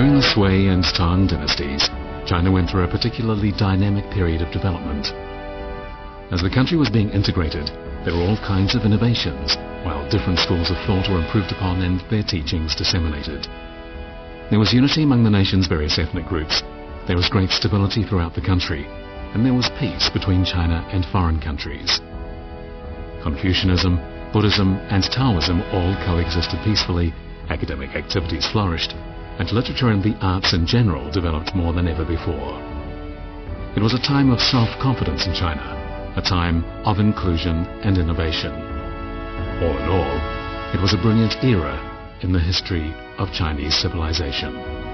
During the Sui and Tang dynasties, China went through a particularly dynamic period of development. As the country was being integrated, there were all kinds of innovations, while different schools of thought were improved upon and their teachings disseminated. There was unity among the nation's various ethnic groups. There was great stability throughout the country, and there was peace between China and foreign countries. Confucianism, Buddhism and Taoism all coexisted peacefully, academic activities flourished, and literature and the arts in general developed more than ever before. It was a time of self-confidence in China, a time of inclusion and innovation. All in all, it was a brilliant era in the history of Chinese civilization.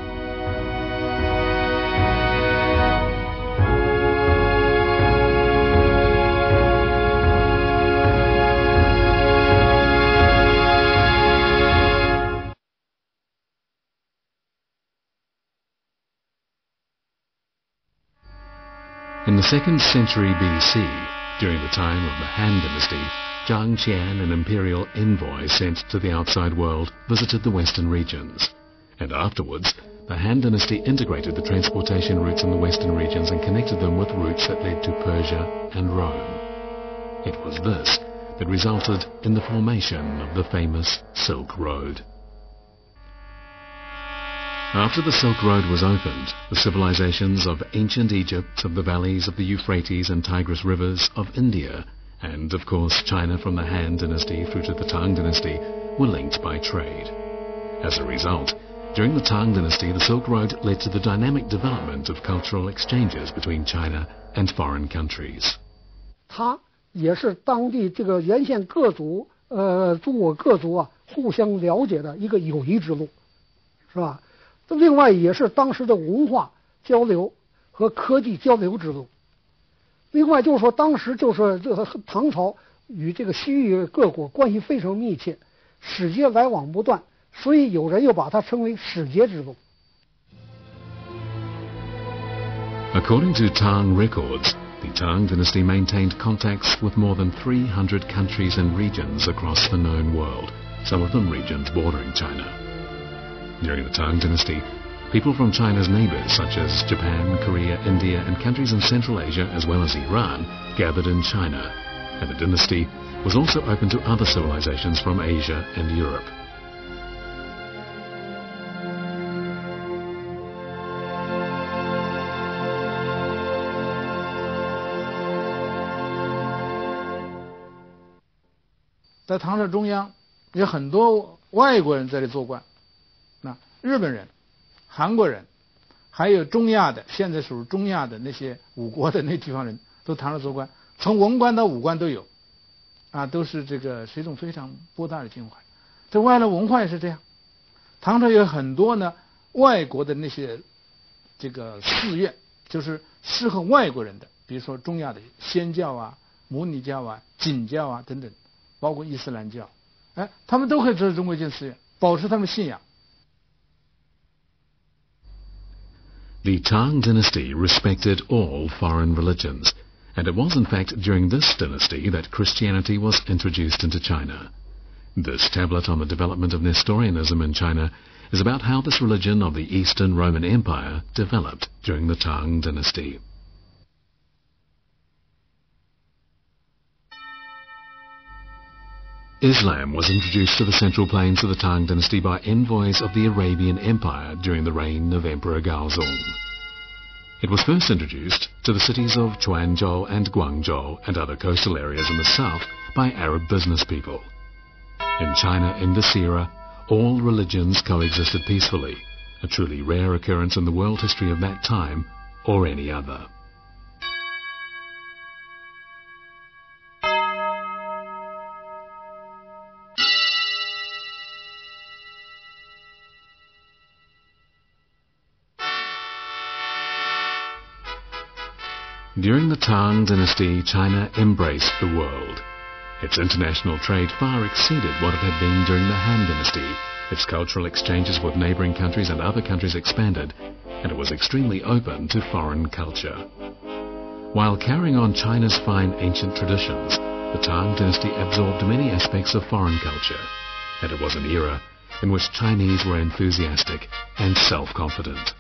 In the second century BC, during the time of the Han Dynasty, Zhang Qian, an imperial envoy sent to the outside world, visited the western regions. And afterwards, the Han Dynasty integrated the transportation routes in the western regions and connected them with routes that led to Persia and Rome. It was this that resulted in the formation of the famous Silk Road. After the Silk Road was opened, the civilizations of ancient Egypt, of the valleys of the Euphrates and Tigris rivers, of India, and of course China from the Han dynasty through to the Tang dynasty were linked by trade. As a result, during the Tang dynasty, the Silk Road led to the dynamic development of cultural exchanges between China and foreign countries. 它也是当地这个沿线各族呃中国各族啊互相了解的一个友谊之路，是吧？ 另外也是当时的文化交流和科技交流之路。另外就是说，当时就是这个唐朝与这个西域各国关系非常密切，使节来往不断，所以有人又把它称为使节之路。According to Tang records, the Tang dynasty maintained contacts with more than 300 countries and regions across the known world, some of them regions bordering China. During the Tang dynasty, people from China's neighbors such as Japan, Korea, India and countries in Central Asia as well as Iran gathered in China, and the dynasty was also open to other civilizations from Asia and Europe. “在唐朝中央有很多外国人在这里做官，那 日本人、韩国人，还有中亚的，现在属于中亚的那些五国的那地方人都唐朝做官，从文官到武官都有，啊，都是这个是一种非常博大的情怀。这外来文化也是这样，唐朝有很多呢外国的那些这个寺院，就是适合外国人的，比如说中亚的仙教啊、摩尼教啊、景教啊等等，包括伊斯兰教，哎，他们都可以在中国建寺院，保持他们信仰。The Tang dynasty respected all foreign religions, and it was in fact during this dynasty that Christianity was introduced into China. This tablet on the development of Nestorianism in China is about how this religion of the Eastern Roman Empire developed during the Tang dynasty. Islam was introduced to the central plains of the Tang dynasty by envoys of the Arabian Empire during the reign of Emperor Gaozong. It was first introduced to the cities of Quanzhou and Guangzhou and other coastal areas in the south by Arab business people. In China in this era, all religions coexisted peacefully, a truly rare occurrence in the world history of that time or any other. During the Tang dynasty, China embraced the world. Its international trade far exceeded what it had been during the Han dynasty. Its cultural exchanges with neighboring countries and other countries expanded, and it was extremely open to foreign culture. While carrying on China's fine ancient traditions, the Tang dynasty absorbed many aspects of foreign culture, and it was an era in which Chinese were enthusiastic and self-confident.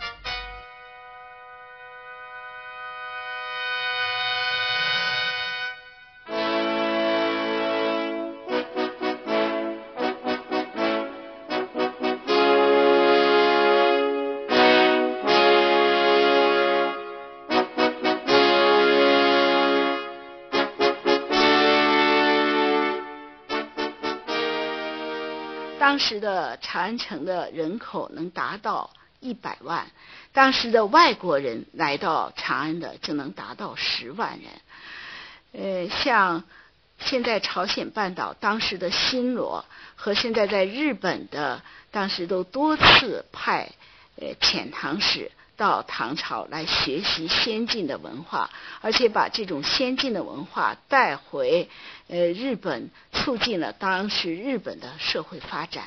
当时的长安城的人口能达到一百万，当时的外国人来到长安的就能达到十万人。呃，像现在朝鲜半岛当时的新罗和现在在日本的，当时都多次派呃遣唐使。到唐朝来学习先进的文化，而且把这种先进的文化带回呃日本，促进了当时日本的社会发展。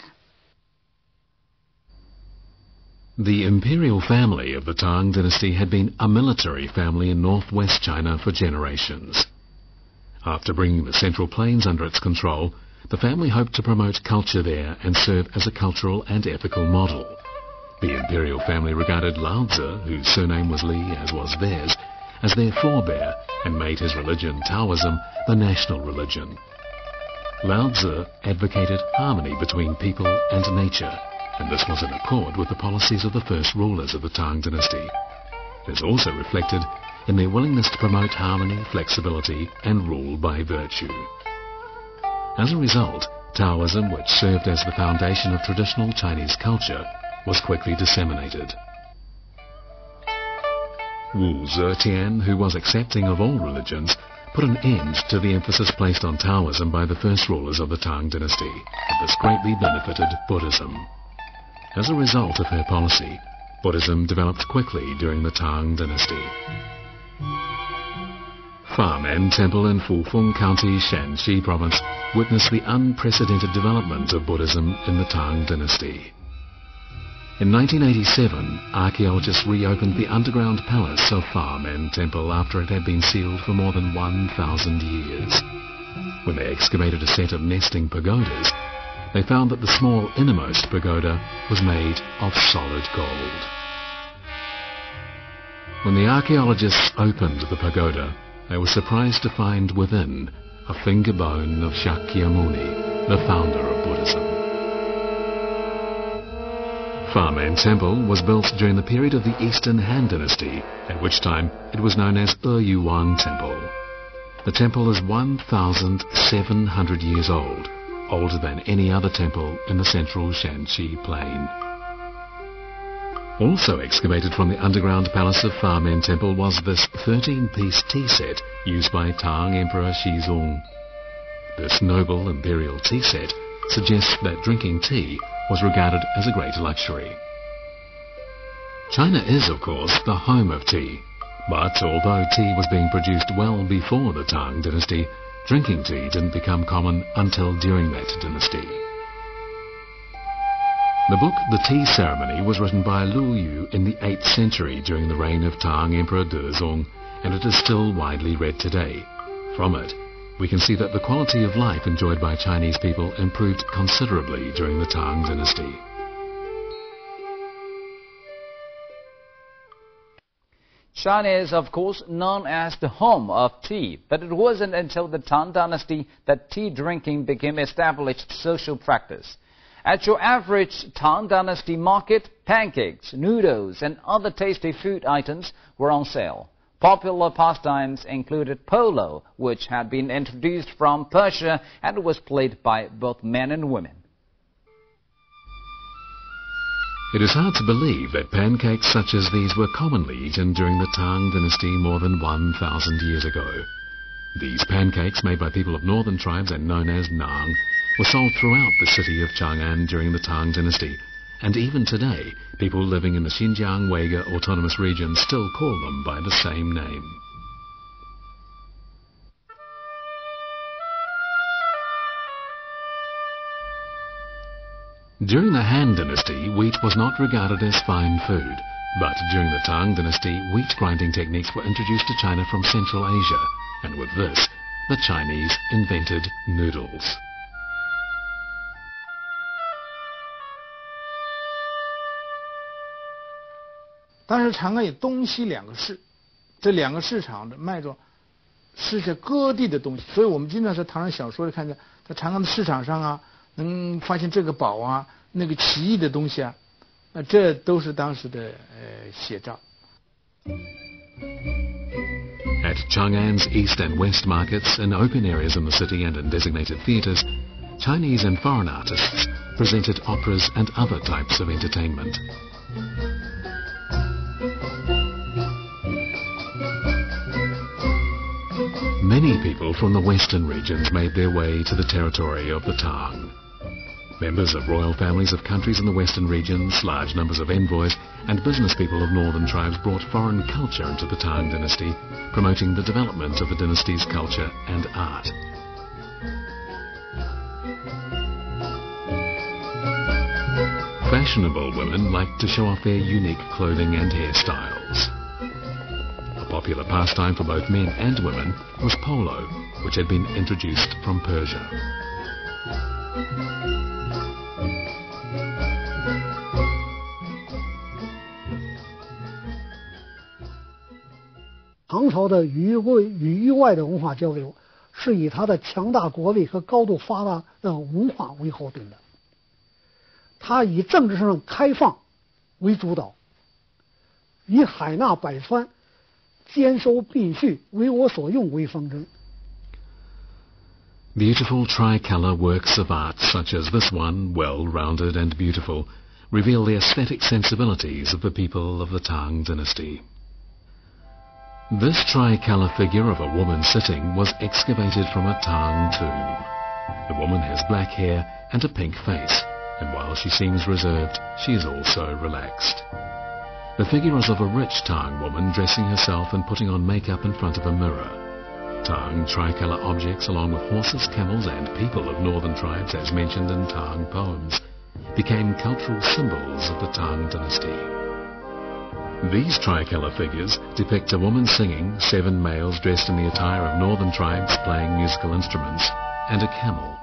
The imperial family of the Tang dynasty had been a military family in northwest China for generations. After bringing the Central Plains under its control, the family hoped to promote culture there and serve as a cultural and ethical model. The imperial family regarded Lao Tzu, whose surname was Li as was theirs, as their forebear and made his religion, Taoism, the national religion. Lao Tzu advocated harmony between people and nature, and this was in accord with the policies of the first rulers of the Tang dynasty. It is also reflected in their willingness to promote harmony, flexibility, and rule by virtue. As a result, Taoism, which served as the foundation of traditional Chinese culture, was quickly disseminated. Wu Zetian, who was accepting of all religions, put an end to the emphasis placed on Taoism by the first rulers of the Tang dynasty, this greatly benefited Buddhism. As a result of her policy, Buddhism developed quickly during the Tang dynasty. Famen Temple in Fufeng County, Shaanxi Province witnessed the unprecedented development of Buddhism in the Tang dynasty. In 1987, archaeologists reopened the underground palace of Famen Temple after it had been sealed for more than 1,000 years. When they excavated a set of nesting pagodas, they found that the small innermost pagoda was made of solid gold. When the archaeologists opened the pagoda, they were surprised to find within a finger bone of Shakyamuni, the founder of Buddhism. Famen Temple was built during the period of the Eastern Han Dynasty, at which time it was known as Eyuan Temple. The temple is 1,700 years old, older than any other temple in the central Shaanxi plain. Also excavated from the underground palace of Famen Temple was this 13-piece tea set used by Tang Emperor Xizong. This noble imperial tea set suggests that drinking tea was regarded as a great luxury. China is, of course, the home of tea, but although tea was being produced well before the Tang dynasty, drinking tea didn't become common until during that dynasty. The book The Tea Ceremony was written by Lu Yu in the 8th century during the reign of Tang Emperor Dezong, and it is still widely read today. From it, we can see that the quality of life enjoyed by Chinese people improved considerably during the Tang dynasty. China is, of course, known as the home of tea, but it wasn't until the Tang dynasty that tea drinking became established social practice. At your average Tang dynasty market, pancakes, noodles, and other tasty food items were on sale. Popular pastimes included polo, which had been introduced from Persia and was played by both men and women. It is hard to believe that pancakes such as these were commonly eaten during the Tang dynasty more than 1,000 years ago. These pancakes, made by people of northern tribes and known as Nang, were sold throughout the city of Chang'an during the Tang dynasty and even today, people living in the Xinjiang Uyghur Autonomous Region still call them by the same name. During the Han Dynasty, wheat was not regarded as fine food, but during the Tang Dynasty, wheat grinding techniques were introduced to China from Central Asia, and with this, the Chinese invented noodles. 当时长安有东西两个市，这两个市场的卖着世界各地的东西，所以我们经常在唐人小说里看见，在长安的市场上啊，能发现这个宝啊，那个奇异的东西啊，那这都是当时的呃写照。At Chang'an's east and west markets, in open areas in the city and in designated theaters, Chinese and foreign artists presented operas and other types of entertainment. Many people from the western regions made their way to the territory of the Tang. Members of royal families of countries in the western regions, large numbers of envoys, and business people of northern tribes brought foreign culture into the Tang dynasty, promoting the development of the dynasty's culture and art. Fashionable women liked to show off their unique clothing and hairstyles. Popular pastime for both men and women was polo, which had been introduced from Persia. 唐朝的与外与域外的文化交流，是以它的强大国力和高度发达的文化为后盾的。它以政治上开放为主导，以海纳百川、兼收并蓄、为我所用为方针。Beautiful tricolor works of art such as this one, well rounded and beautiful, reveal the aesthetic sensibilities of the people of the Tang dynasty. This tricolour figure of a woman sitting was excavated from a Tang tomb. The woman has black hair and a pink face, and while she seems reserved, she is also relaxed. The figure is of a rich Tang woman dressing herself and putting on makeup in front of a mirror. Tang tricolour objects along with horses, camels and people of northern tribes as mentioned in Tang poems became cultural symbols of the Tang dynasty. These tricolour figures depict a woman singing, seven males dressed in the attire of northern tribes playing musical instruments, and a camel.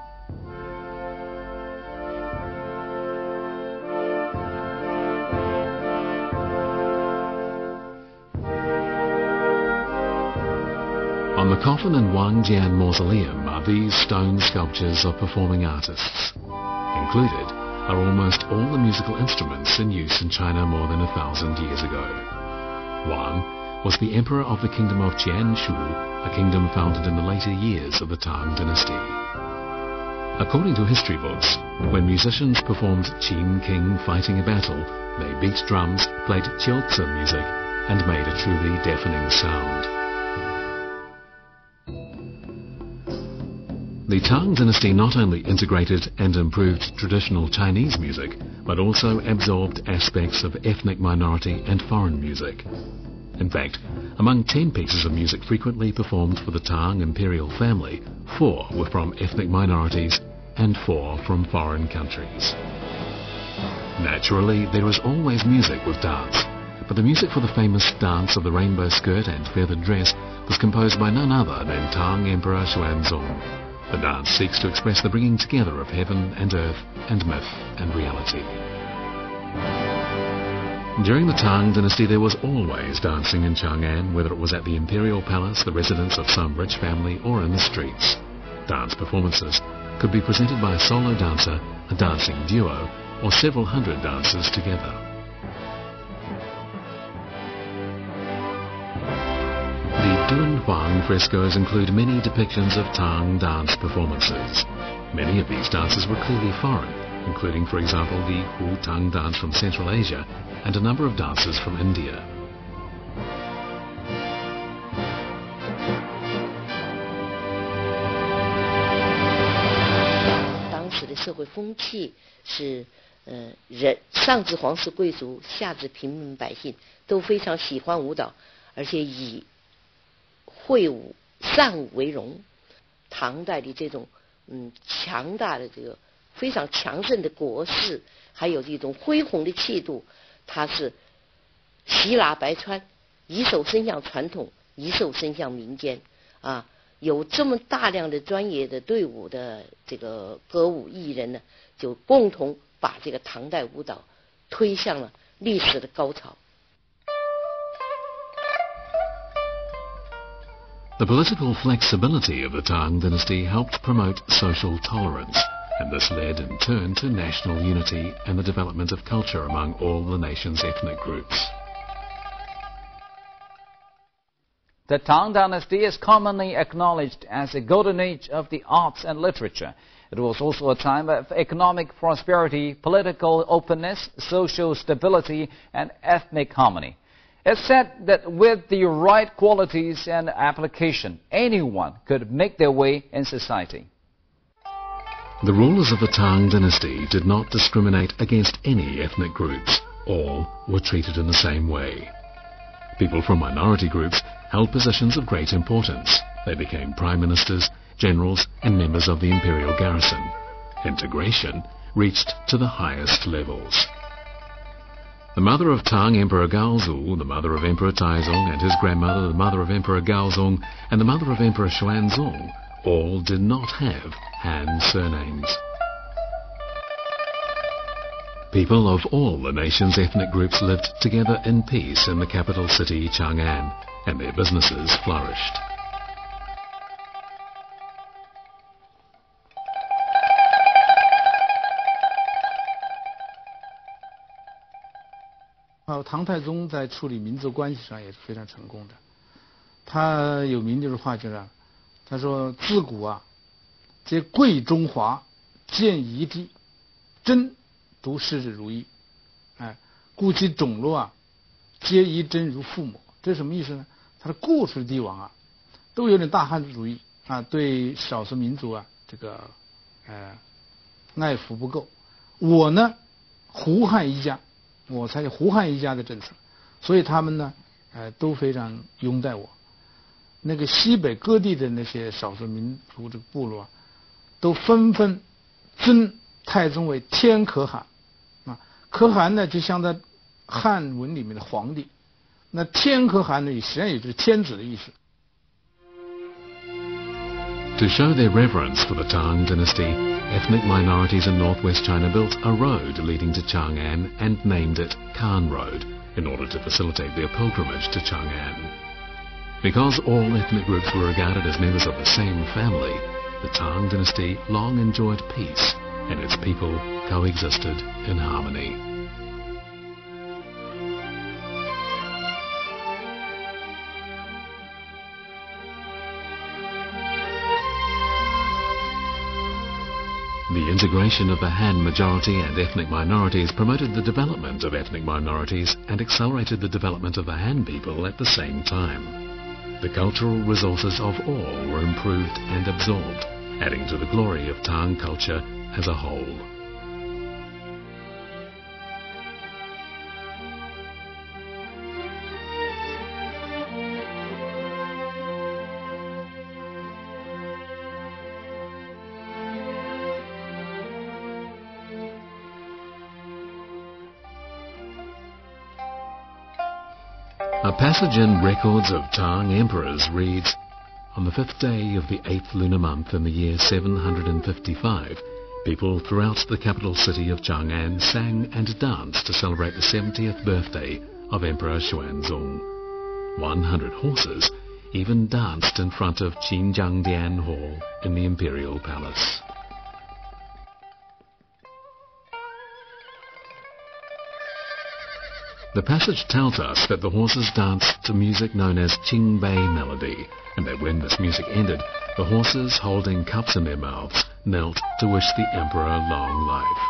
On the coffin in Wangjian Mausoleum are these stone sculptures of performing artists. Included are almost all the musical instruments in use in China more than a thousand years ago. Wang was the emperor of the kingdom of Jianshu, a kingdom founded in the later years of the Tang dynasty. According to history books, when musicians performed Qin King fighting a battle, they beat drums, played jiaozi music, and made a truly deafening sound. The Tang dynasty not only integrated and improved traditional Chinese music, but also absorbed aspects of ethnic minority and foreign music. In fact, among ten pieces of music frequently performed for the Tang imperial family, four were from ethnic minorities and four from foreign countries. Naturally, there is always music with dance, but the music for the famous dance of the rainbow skirt and feathered dress was composed by none other than Tang Emperor Xuanzong. The dance seeks to express the bringing together of heaven and earth and myth and reality. During the Tang dynasty there was always dancing in Chang'an, whether it was at the imperial palace, the residence of some rich family, or in the streets. Dance performances could be presented by a solo dancer, a dancing duo, or several hundred dancers together. Dunhuang frescoes include many depictions of Tang dance performances. Many of these dances were clearly foreign, including, for example, the Hu Tang dance from Central Asia and a number of dances from India. 会，武善武为荣，唐代的这种嗯强大的这个非常强盛的国势，还有这种恢宏的气度，它是西拿百川，一手伸向传统，一手伸向民间啊，有这么大量的专业的队伍的这个歌舞艺人呢，就共同把这个唐代舞蹈推向了历史的高潮。The political flexibility of the Tang dynasty helped promote social tolerance, and this led in turn to national unity and the development of culture among all the nation's ethnic groups. The Tang Dynasty is commonly acknowledged as a golden age of the arts and literature. It was also a time of economic prosperity, political openness, social stability, and ethnic harmony. It's said that with the right qualities and application, anyone could make their way in society. The rulers of the Tang dynasty did not discriminate against any ethnic groups. All were treated in the same way. People from minority groups held positions of great importance. They became prime ministers, generals, and members of the imperial garrison. Integration reached to the highest levels. The mother of Tang Emperor Gaozu, the mother of Emperor Taizong, and his grandmother, the mother of Emperor Gaozong, and the mother of Emperor Xuanzong, all did not have Han surnames. People of all the nation's ethnic groups lived together in peace in the capital city Chang'an, and their businesses flourished. 唐太宗在处理民族关系上也是非常成功的。他有名就是话就是，他说自古啊，皆贵中华，见夷地，真独视之如意。哎，故其种落啊，皆宜真如父母。这是什么意思呢？他的过去的帝王啊，都有点大汉族主义啊，对少数民族啊，这个呃爱抚不够。我呢，胡汉一家。我采取胡汉一家的政策，所以他们呢，呃，都非常拥戴我。那个西北各地的那些少数民族这个部落啊，都纷纷尊太宗为天可汗啊。可汗呢，就像在汉文里面的皇帝。那天可汗呢，实际上也就是天子的意思。To show their reverence for the Tang dynasty, ethnic minorities in northwest China built a road leading to Chang'an and named it Khan Road in order to facilitate their pilgrimage to Chang'an. Because all ethnic groups were regarded as members of the same family, the Tang dynasty long enjoyed peace and its people coexisted in harmony. Integration of the Han majority and ethnic minorities promoted the development of ethnic minorities and accelerated the development of the Han people at the same time. The cultural resources of all were improved and absorbed, adding to the glory of Tang culture as a whole. A passage in records of Tang emperors reads, On the fifth day of the eighth lunar month in the year 755, people throughout the capital city of Chang'an sang and danced to celebrate the 70th birthday of Emperor Xuanzong. 100 horses even danced in front of Qinjiangdian Hall in the imperial palace. The passage tells us that the horses danced to music known as Qingbei melody, and that when this music ended, the horses, holding cups in their mouths, knelt to wish the emperor long life.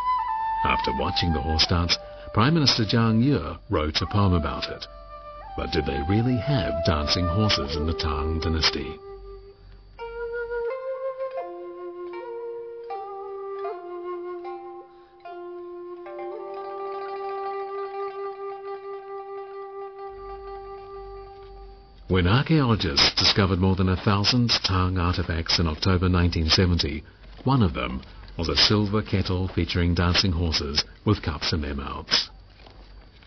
After watching the horse dance, Prime Minister Zhang Yue wrote a poem about it. But did they really have dancing horses in the Tang dynasty? When archaeologists discovered more than a thousand Tang artifacts in October 1970, one of them was a silver kettle featuring dancing horses with cups in their mouths.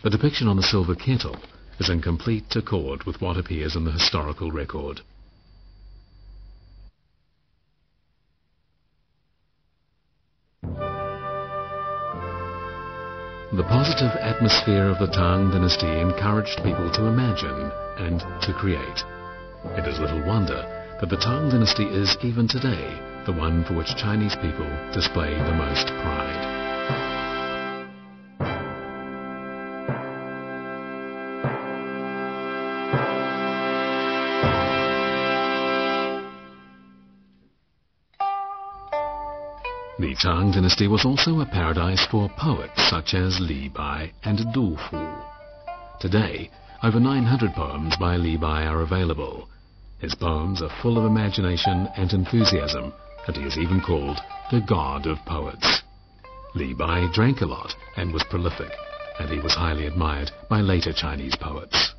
The depiction on the silver kettle is in complete accord with what appears in the historical record. The positive atmosphere of the Tang dynasty encouraged people to imagine and to create. It is little wonder that the Tang dynasty is, even today, the one for which Chinese people display the most pride. Dynasty was also a paradise for poets such as Li Bai and Du Fu. Today, over 900 poems by Li Bai are available. His poems are full of imagination and enthusiasm, and he is even called the god of poets. Li Bai drank a lot and was prolific, and he was highly admired by later Chinese poets.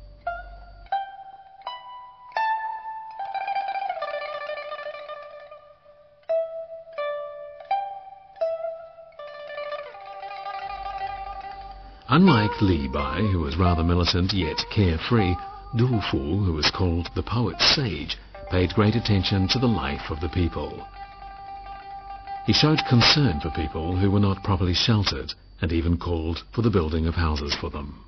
Unlike Li Bai, who was rather militant yet carefree, Du Fu, who was called the poet sage, paid great attention to the life of the people. He showed concern for people who were not properly sheltered and even called for the building of houses for them.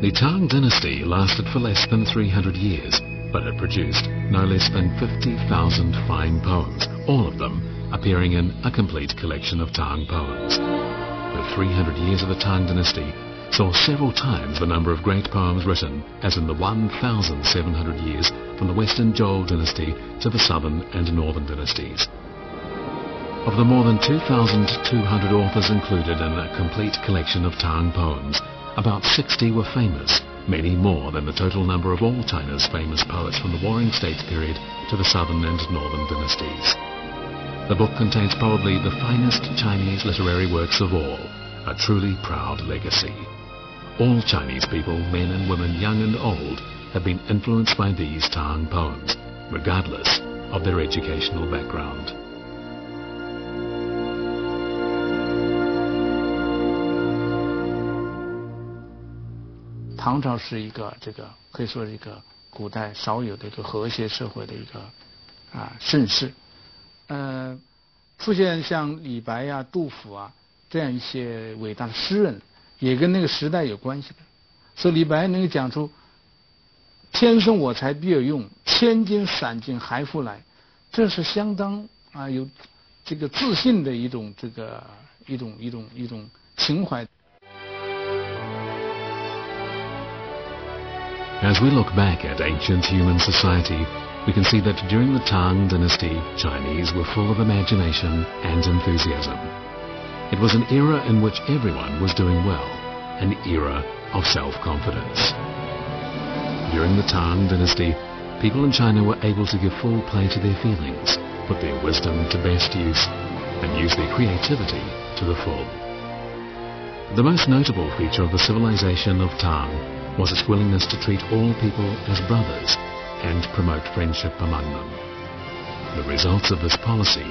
The Tang dynasty lasted for less than 300 years, but it produced no less than 50,000 fine poems, all of them appearing in a complete collection of Tang poems. The 300 years of the Tang dynasty saw several times the number of great poems written as in the 1,700 years from the Western Zhou dynasty to the Southern and Northern dynasties. Of the more than 2,200 authors included in a complete collection of Tang poems, about 60 were famous, many more than the total number of all China's famous poets from the Warring States period to the Southern and Northern dynasties. The book contains probably the finest Chinese literary works of all, a truly proud legacy. All Chinese people, men and women, young and old, have been influenced by these Tang poems, regardless of their educational background. 唐朝是一个这个可以说是一个古代少有的一个和谐社会的一个啊盛世， 呃，出现像李白呀、杜甫啊这样一些伟大的诗人，也跟那个时代有关系的。所以李白能够讲出“天生我材必有用，千金散尽还复来”，这是相当啊有这个自信的一种这个一种一种一种情怀。As we look back at ancient human society, we can see that during the Tang dynasty, Chinese were full of imagination and enthusiasm. It was an era in which everyone was doing well, an era of self-confidence. During the Tang dynasty, people in China were able to give full play to their feelings, put their wisdom to best use, and use their creativity to the full. The most notable feature of the civilization of Tang was its willingness to treat all people as brothers and promote friendship among them. The results of this policy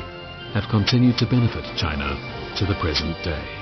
have continued to benefit China to the present day.